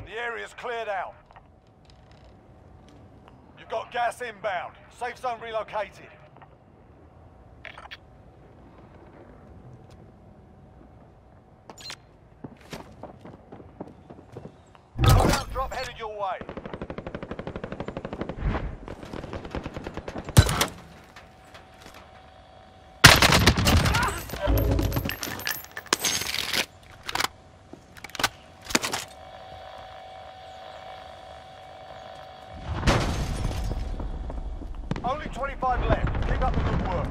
1. The area's cleared out. You've got gas inbound. Safe zone relocated. Drop headed your way. Only 25 left. Keep up the good work.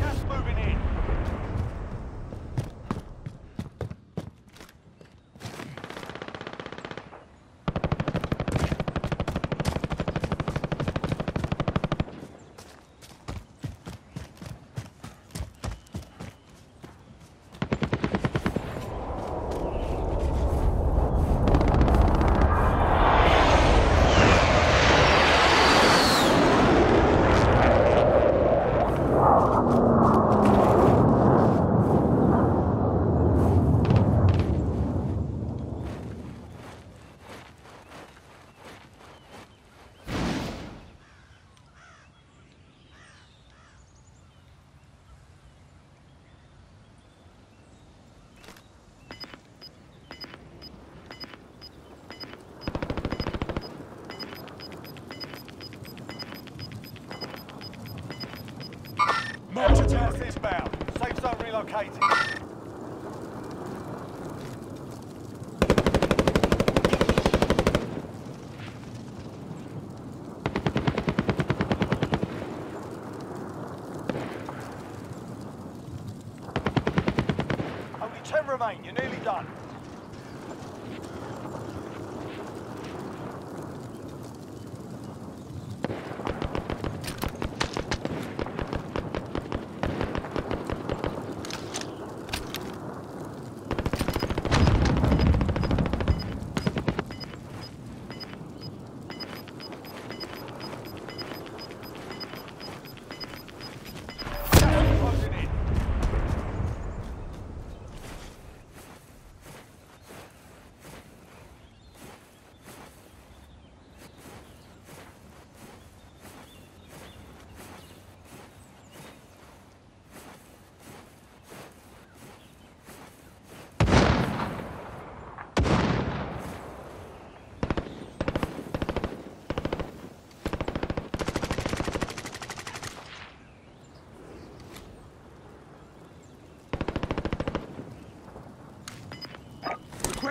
Gas moving in. Inbound. Safe zone relocated. Only 10 remain. You're nearly done.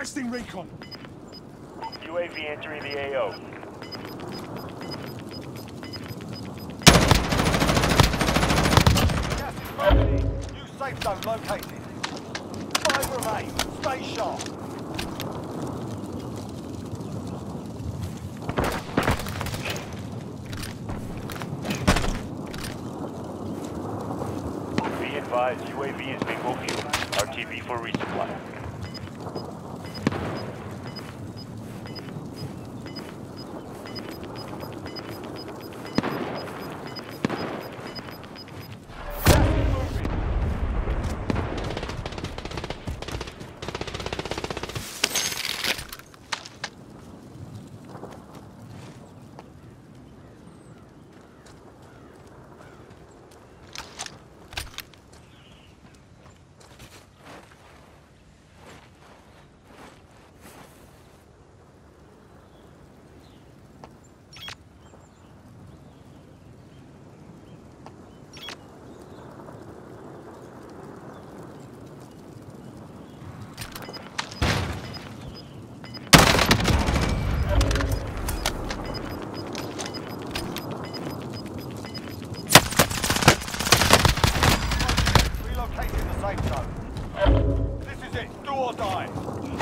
Requesting recon. UAV entering the AO. Gas is moving in. New safe zone located. Five remain. Stay sharp. Be advised, UAV is bingo fuel. RTB for resupply. safe zone. This is it, do or die.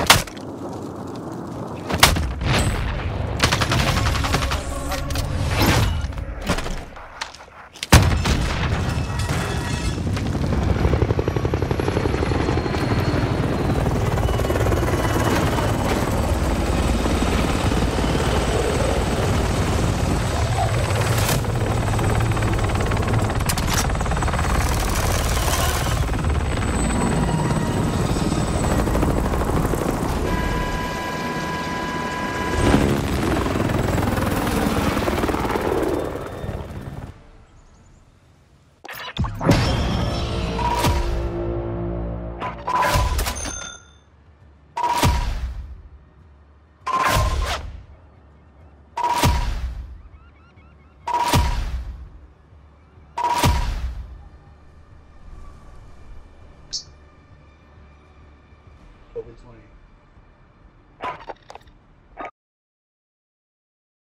420.